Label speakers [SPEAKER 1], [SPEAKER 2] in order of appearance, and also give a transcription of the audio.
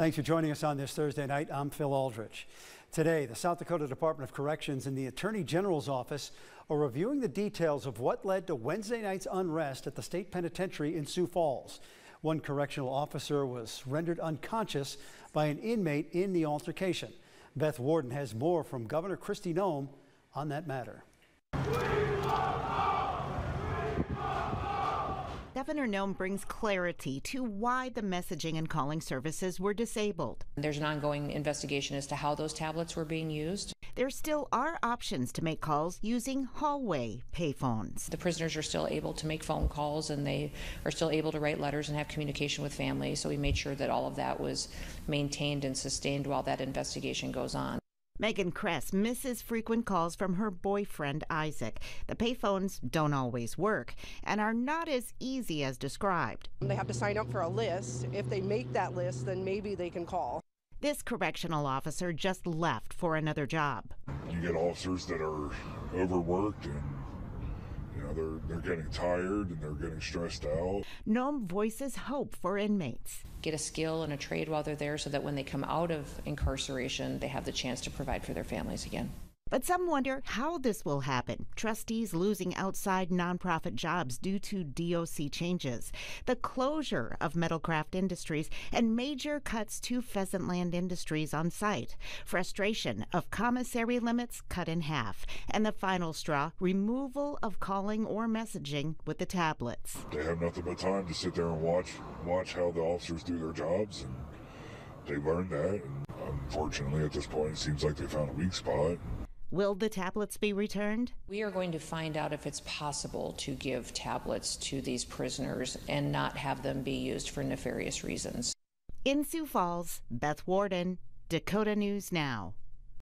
[SPEAKER 1] Thanks for joining us on this Thursday night. I'm Phil Aldrich. Today, the South Dakota Department of Corrections and the Attorney General's office are reviewing the details of what led to Wednesday night's unrest at the state penitentiary in Sioux Falls. One correctional officer was rendered unconscious by an inmate in the altercation. Beth Warden has more from Governor Kristi Noem on that matter.
[SPEAKER 2] Governor Noem brings clarity to why the messaging and calling services were disabled.
[SPEAKER 3] There's an ongoing investigation as to how those tablets were being used.
[SPEAKER 2] There still are options to make calls using hallway payphones.
[SPEAKER 3] The prisoners are still able to make phone calls and they are still able to write letters and have communication with families. So we made sure that all of that was maintained and sustained while that investigation goes on.
[SPEAKER 2] Megan Kress misses frequent calls from her boyfriend Isaac. The payphones don't always work and are not as easy as described.
[SPEAKER 4] They have to sign up for a list. If they make that list, then maybe they can call.
[SPEAKER 2] This correctional officer just left for another job.
[SPEAKER 5] You get officers that are overworked and you know they're they're getting tired and they're getting stressed out.
[SPEAKER 2] Noem voices hope for inmates.
[SPEAKER 3] Get a skill and a trade while they're there so that when they come out of incarceration, they have the chance to provide for their families again.
[SPEAKER 2] But some wonder how this will happen. Trustees losing outside nonprofit jobs due to DOC changes, the closure of Metalcraft Industries, and major cuts to Pheasantland Industries on site. Frustration of commissary limits cut in half. And the final straw removal of calling or messaging with the tablets.
[SPEAKER 5] They have nothing but time to sit there and watch watch how the officers do their jobs and they learned that and unfortunately at this point it seems like they found a weak spot.
[SPEAKER 2] Will the tablets be returned?
[SPEAKER 3] We are going to find out if it's possible to give tablets to these prisoners and not have them be used for nefarious reasons.
[SPEAKER 2] In Sioux Falls, Beth Warden, Dakota News Now.